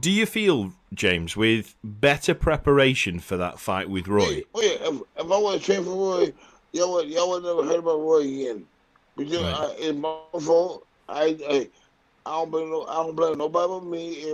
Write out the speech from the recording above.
Do you feel, James, with better preparation for that fight with Roy? Yeah, oh yeah. If, if I to trained for Roy, y'all would y'all would never heard about Roy again. Because Right. I, it's my fault. I, I I don't blame no I don't blame nobody but me.